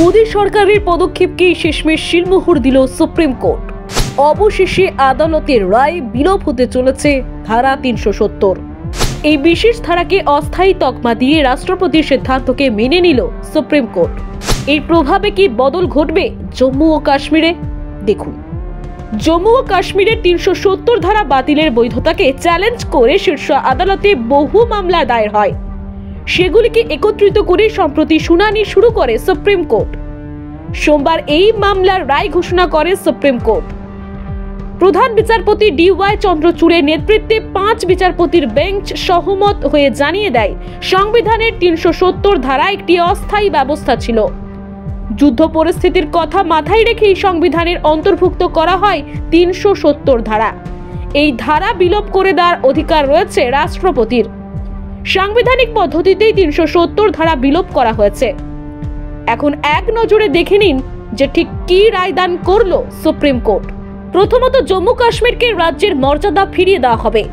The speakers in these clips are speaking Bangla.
মোদী সরকারের পদক্ষেপকে শেষমেশ শিলমোহর দিল সুপ্রিম কোর্ট। অবশেষে আদালতের রায় বিলোপ হতে চলেছে ধারা তিনশো সত্তর। এই বিশেষ ধারাকে অস্থায়ী তকমা দিয়ে রাষ্ট্রপতির সিদ্ধান্তকে মেনে নিল সুপ্রিম কোর্ট। এর প্রভাবে কি বদল ঘটবে জম্মু ও কাশ্মীরে? দেখুন। জম্মু ও কাশ্মীরের তিনশো সত্তর ধারা বাতিলের বৈধতাকে চ্যালেঞ্জ করে শীর্ষ আদালতে বহু মামলা দায়ের হয়। সেগুলিকে একত্রিত করে সম্প্রতি শুনানি শুরু করে সুপ্রিম কোর্ট। সোমবার এই মামলার রায় ঘোষণা করে সুপ্রিম কোর্ট। প্রধান বিচারপতি ডিওয়াই চন্দ্রচূড়ের নেতৃত্বে পাঁচ বিচারপতির বেঞ্চ সহমত হয়ে জানিয়ে দেয়, সংবিধানের তিনশো সত্তর ধারা একটি অস্থায়ী ব্যবস্থা ছিল। যুদ্ধ পরিস্থিতির কথা মাথায় রেখেই সংবিধানের অন্তর্ভুক্ত করা হয় তিনশো সত্তর ধারা। এই ধারা বিলোপ করে দেওয়ার অধিকার রয়েছে রাষ্ট্রপতির। সাংবিধানিক পদ্ধতিতেই তিনশো সত্তর ধারা বিলোপ করা হয়েছে। এখন এক নজরে দেখে নিন যে ঠিক কি রায়দান করল সুপ্রিম কোর্ট। প্রথমত জম্মু কাশ্মীরকে রাজ্যের মর্যাদা ফিরিয়ে দেওয়া হবে।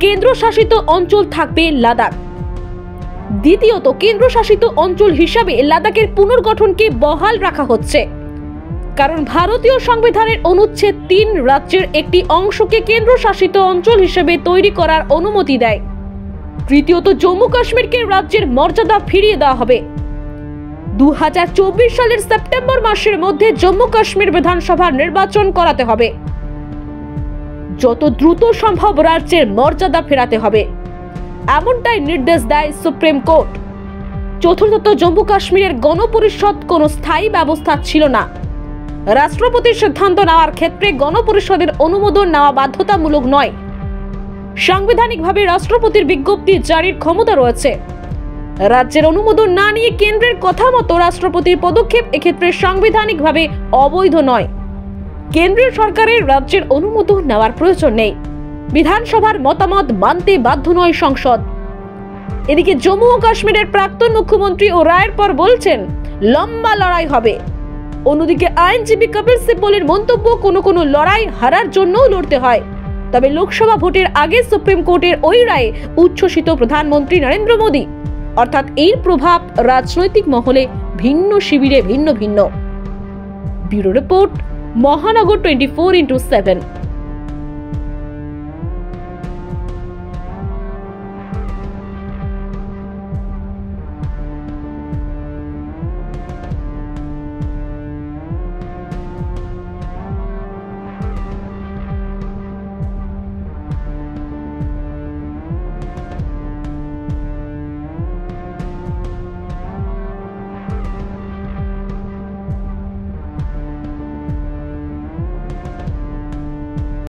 কেন্দ্রশাসিত অঞ্চল থাকবে লাদাখ। দ্বিতীয়ত, কেন্দ্রশাসিত অঞ্চল হিসাবে লাদাখের পুনর্গঠনকে বহাল রাখা হচ্ছে। কারণ ভারতীয় সংবিধানের অনুচ্ছেদ তিন রাজ্যের একটি অংশকে কেন্দ্রশাসিত অঞ্চল হিসেবে তৈরি করার অনুমতি দেয়। তৃতীয়ত জম্মু কাশ্মীরকে রাজ্যের মর্যাদা ফিরিয়ে দেওয়া হবে। দু হাজার চব্বিশ সালের সেপ্টেম্বর মাসের মধ্যে জম্মু কাশ্মীর বিধানসভার নির্বাচন করাতে হবে। যত দ্রুত সম্ভব রাজ্যের মর্যাদা ফেরাতে হবে। এমনটাই নির্দেশ দেয় সুপ্রিম কোর্ট। চতুর্থত জম্মু কাশ্মীরের গণপরিষদ কোনো স্থায়ী ব্যবস্থা ছিল না। রাষ্ট্রপতির সিদ্ধান্ত নেওয়ার ক্ষেত্রে গণপরিষদের অনুমোদন নেওয়া বাধ্যতামূলক নয়। সাংবিধানিকভাবে রাষ্ট্রপতির বিজ্ঞপ্তি জারির ক্ষমতা রয়েছে। রাজ্যের অনুমোদন না নিয়ে কেন্দ্রের কথা মতো রাষ্ট্রপতির পদক্ষেপ এক্ষেত্রে সাংবিধানিকভাবে অবৈধ নয়। কেন্দ্রীয় সরকারের রাজ্যের অনুমোদন নেওয়ার প্রয়োজন নেই। বিধানসভার মতামত মানতে বাধ্য নয় সংসদ। এদিকে জম্মু ও কাশ্মীরের প্রাক্তন মুখ্যমন্ত্রী ও রায়ের পর বলছেন, লম্বা লড়াই হবে। অন্যদিকে আইনজীবী কপিল সিব্বলের মন্তব্য কোনো কোনো লড়াই হারার জন্যও লড়তে হয়। তবে লোকসভা ভোটের আগে সুপ্রিম কোর্টের ওই রায়ে উচ্ছ্বসিত প্রধানমন্ত্রী নরেন্দ্র মোদী। অর্থাৎ এর প্রভাব রাজনৈতিক মহলে ভিন্ন শিবিরে ভিন্ন ভিন্ন। ব্যুরো রিপোর্ট মহানগর টোয়েন্টি ফোর ইন্টু সেভেন।